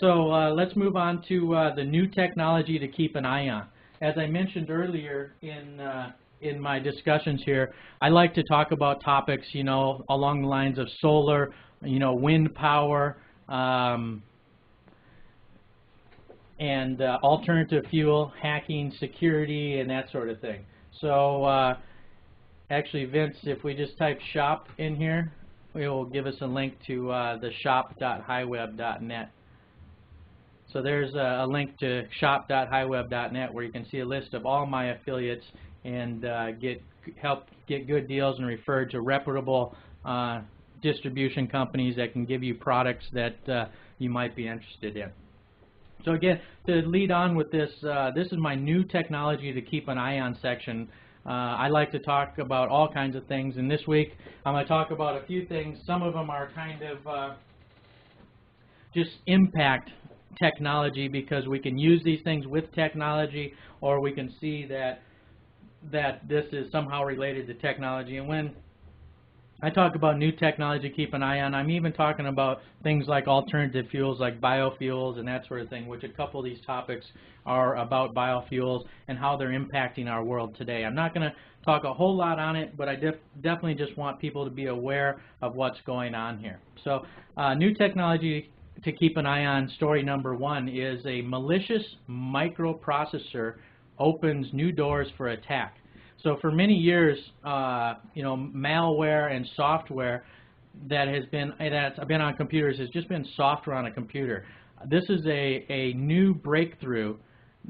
So uh, let's move on to uh, the new technology to keep an eye on. As I mentioned earlier in uh, in my discussions here, I like to talk about topics, you know, along the lines of solar, you know, wind power, um, and uh, alternative fuel, hacking, security, and that sort of thing. So uh, actually, Vince, if we just type shop in here, it will give us a link to uh, the shop.hiweb.net. So there's a, a link to shop.hiweb.net where you can see a list of all my affiliates and uh, get help get good deals and referred to reputable uh, distribution companies that can give you products that uh, you might be interested in. So again, to lead on with this, uh, this is my new technology to keep an eye on section. Uh, I like to talk about all kinds of things, and this week I'm going to talk about a few things. Some of them are kind of uh, just impact technology because we can use these things with technology or we can see that that this is somehow related to technology. And when I talk about new technology keep an eye on, I'm even talking about things like alternative fuels like biofuels and that sort of thing, which a couple of these topics are about biofuels and how they're impacting our world today. I'm not going to talk a whole lot on it, but I def definitely just want people to be aware of what's going on here. So uh, new technology to keep an eye on, story number one, is a malicious microprocessor opens new doors for attack. So for many years, uh, you know, malware and software that has been that's been on computers has just been software on a computer. This is a, a new breakthrough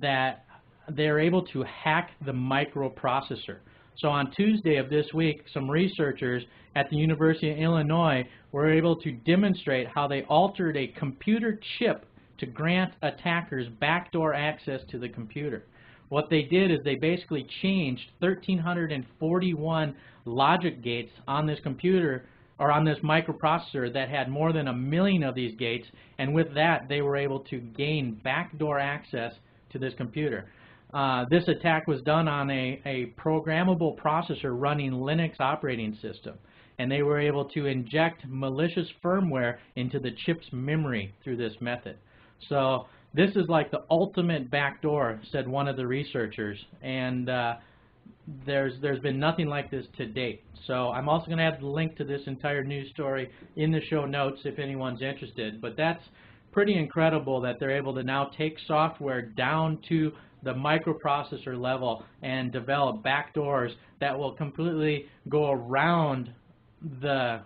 that they're able to hack the microprocessor. So on Tuesday of this week, some researchers at the University of Illinois were able to demonstrate how they altered a computer chip to grant attackers backdoor access to the computer. What they did is they basically changed 1,341 logic gates on this computer or on this microprocessor that had more than a million of these gates, and with that they were able to gain backdoor access to this computer. Uh, this attack was done on a, a programmable processor running Linux operating system, and they were able to inject malicious firmware into the chip's memory through this method. So this is like the ultimate backdoor, said one of the researchers, and uh, there's there's been nothing like this to date. So I'm also going to have the link to this entire news story in the show notes if anyone's interested. But that's pretty incredible that they're able to now take software down to the microprocessor level and develop backdoors that will completely go around the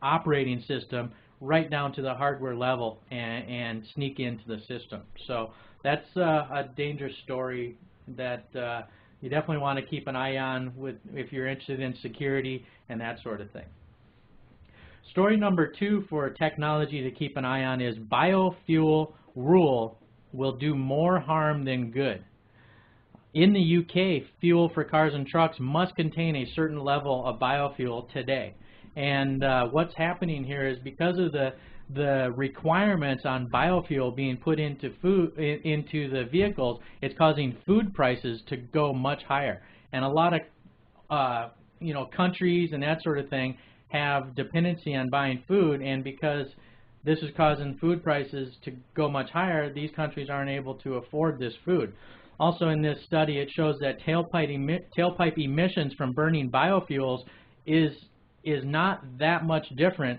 operating system right down to the hardware level and, and sneak into the system. So that's uh, a dangerous story that uh, you definitely want to keep an eye on with, if you're interested in security and that sort of thing. Story number two for technology to keep an eye on is biofuel rule will do more harm than good. In the UK, fuel for cars and trucks must contain a certain level of biofuel today. And uh, what's happening here is because of the the requirements on biofuel being put into food in, into the vehicles, it's causing food prices to go much higher. And a lot of uh, you know countries and that sort of thing have dependency on buying food, and because this is causing food prices to go much higher, these countries aren't able to afford this food. Also in this study, it shows that tailpipe, emi tailpipe emissions from burning biofuels is is not that much different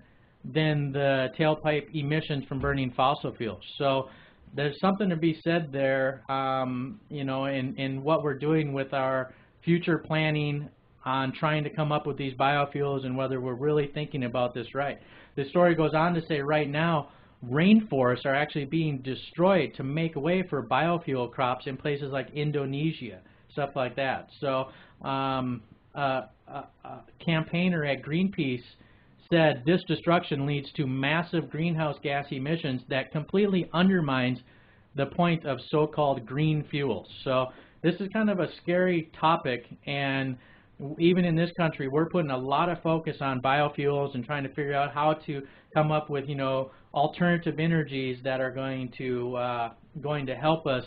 than the tailpipe emissions from burning fossil fuels. So there's something to be said there, um, you know, in, in what we're doing with our future planning on trying to come up with these biofuels and whether we're really thinking about this right. The story goes on to say right now, rainforests are actually being destroyed to make way for biofuel crops in places like Indonesia, stuff like that. So um, uh, uh, uh, campaigner at Greenpeace said this destruction leads to massive greenhouse gas emissions that completely undermines the point of so-called green fuels. So this is kind of a scary topic and even in this country we're putting a lot of focus on biofuels and trying to figure out how to come up with you know alternative energies that are going to uh, going to help us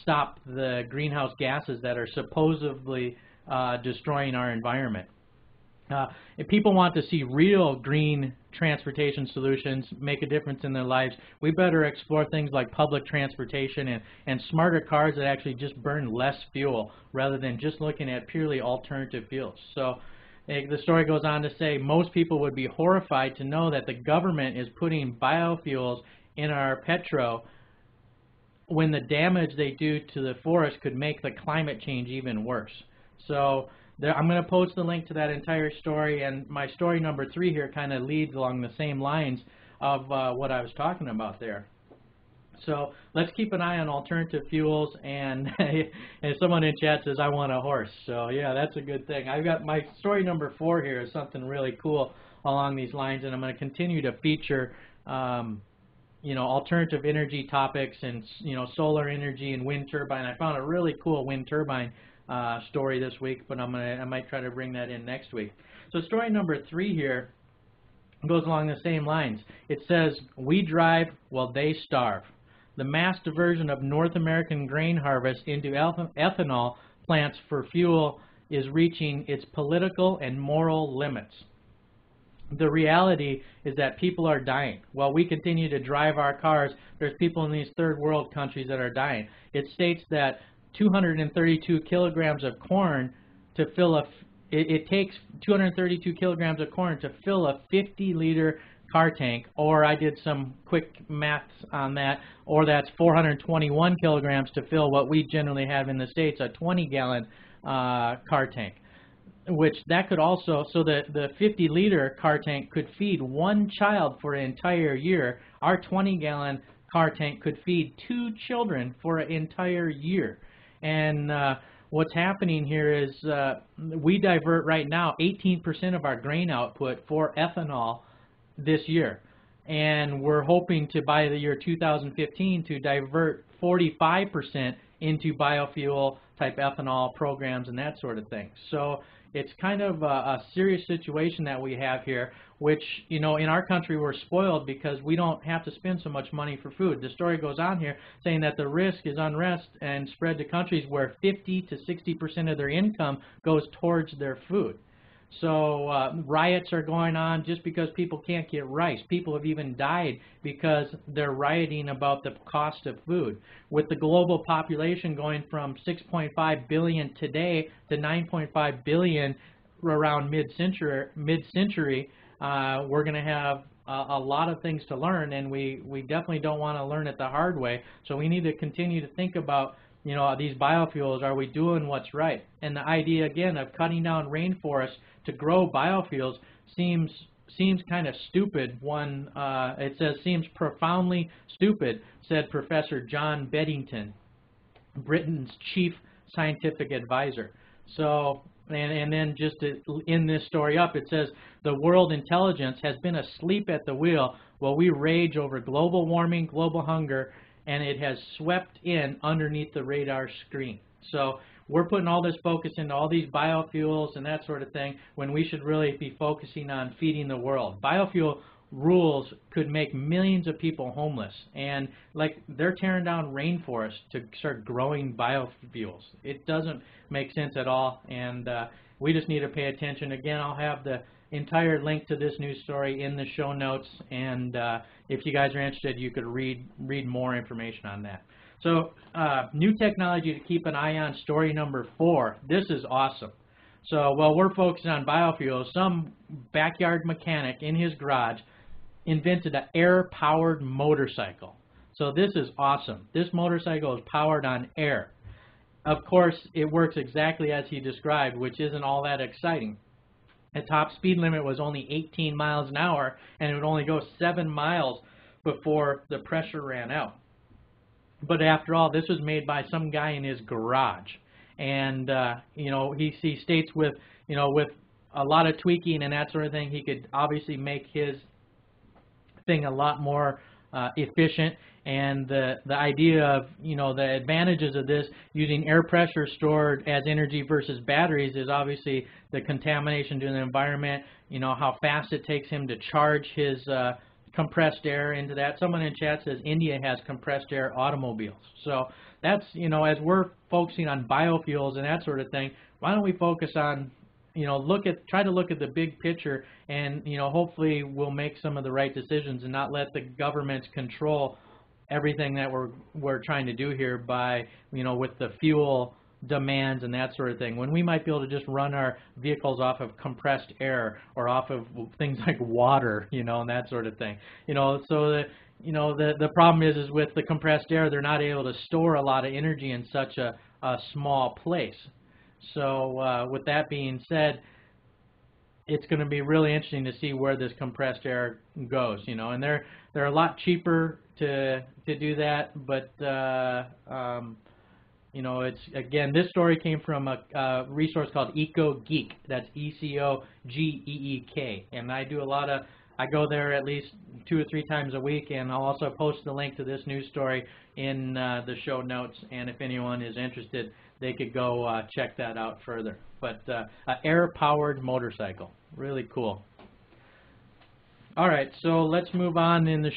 stop the greenhouse gases that are supposedly uh, destroying our environment. Uh, if people want to see real green transportation solutions make a difference in their lives, we better explore things like public transportation and, and smarter cars that actually just burn less fuel rather than just looking at purely alternative fuels. So eh, the story goes on to say most people would be horrified to know that the government is putting biofuels in our petro when the damage they do to the forest could make the climate change even worse. So there, I'm going to post the link to that entire story, and my story number three here kind of leads along the same lines of uh, what I was talking about there. So let's keep an eye on alternative fuels, and, and someone in chat says, I want a horse. So yeah, that's a good thing. I've got my story number four here is something really cool along these lines, and I'm going to continue to feature um, you know, alternative energy topics and, you know, solar energy and wind turbine. I found a really cool wind turbine uh, story this week, but I'm gonna I might try to bring that in next week. So story number three here goes along the same lines. It says, we drive while they starve. The mass diversion of North American grain harvest into ethanol plants for fuel is reaching its political and moral limits. The reality is that people are dying. While we continue to drive our cars, there's people in these third world countries that are dying. It states that 232 kilograms of corn to fill a, it, it takes 232 kilograms of corn to fill a 50 liter car tank, or I did some quick maths on that, or that's 421 kilograms to fill what we generally have in the States, a 20 gallon uh, car tank. Which that could also, so the, the 50 liter car tank could feed one child for an entire year. Our 20 gallon car tank could feed two children for an entire year. And uh, what's happening here is uh, we divert right now 18% of our grain output for ethanol this year. And we're hoping to, by the year 2015, to divert 45% into biofuel type ethanol programs and that sort of thing. So it's kind of a, a, serious situation that we have here, which, you know, in our country we're spoiled because we don't have to spend so much money for food. The story goes on here saying that the risk is unrest and spread to countries where 50 to 60% of their income goes towards their food. So uh, riots are going on just because people can't get rice. People have even died because they're rioting about the cost of food. With the global population going from 6.5 billion today to 9.5 billion around mid-century, mid-century, uh, we're going to have a, a lot of things to learn, and we, we definitely don't want to learn it the hard way. So we need to continue to think about you know, these biofuels, are we doing what's right? And the idea, again, of cutting down rainforests to grow biofuels seems seems kind of stupid. One, uh, it says, seems profoundly stupid, said Professor John Beddington, Britain's chief scientific advisor. So, and, and then just to end this story up, it says, the world intelligence has been asleep at the wheel while we rage over global warming, global hunger, and it has swept in underneath the radar screen. So we're putting all this focus into all these biofuels and that sort of thing when we should really be focusing on feeding the world. Biofuel rules could make millions of people homeless and like they're tearing down rainforests to start growing biofuels. It doesn't make sense at all and uh, we just need to pay attention. Again, I'll have the entire link to this news story in the show notes and uh, if you guys are interested you could read read more information on that. So uh, new technology to keep an eye on, story number four. This is awesome. So while we're focusing on biofuels, some backyard mechanic in his garage invented an air-powered motorcycle. So this is awesome. This motorcycle is powered on air. Of course, it works exactly as he described, which isn't all that exciting. The top speed limit was only 18 miles an hour, and it would only go 7 miles before the pressure ran out. But after all, this was made by some guy in his garage. And, uh, you know, he, he states with, you know, with a lot of tweaking and that sort of thing, he could obviously make his thing a lot more uh, efficient. And the, the idea of, you know, the advantages of this using air pressure stored as energy versus batteries is obviously the contamination to the environment, you know, how fast it takes him to charge his uh, compressed air into that. Someone in chat says India has compressed air automobiles. So that's, you know, as we're focusing on biofuels and that sort of thing, why don't we focus on you know, look at, try to look at the big picture and, you know, hopefully we'll make some of the right decisions and not let the government control everything that we're, we're trying to do here by, you know, with the fuel demands and that sort of thing, when we might be able to just run our vehicles off of compressed air or off of things like water, you know, and that sort of thing. You know, so the, you know, the, the problem is, is with the compressed air, they're not able to store a lot of energy in such a, a small place. So uh, with that being said, it's going to be really interesting to see where this compressed air goes, you know, and they're they're a lot cheaper to to do that, but uh, um, you know, it's again this story came from a, a resource called Eco Geek. That's E C O G E E K, and I do a lot of I go there at least two or three times a week, and I'll also post the link to this news story in uh, the show notes. And if anyone is interested, they could go uh, check that out further. But uh, an air-powered motorcycle, really cool. All right, so let's move on in the show.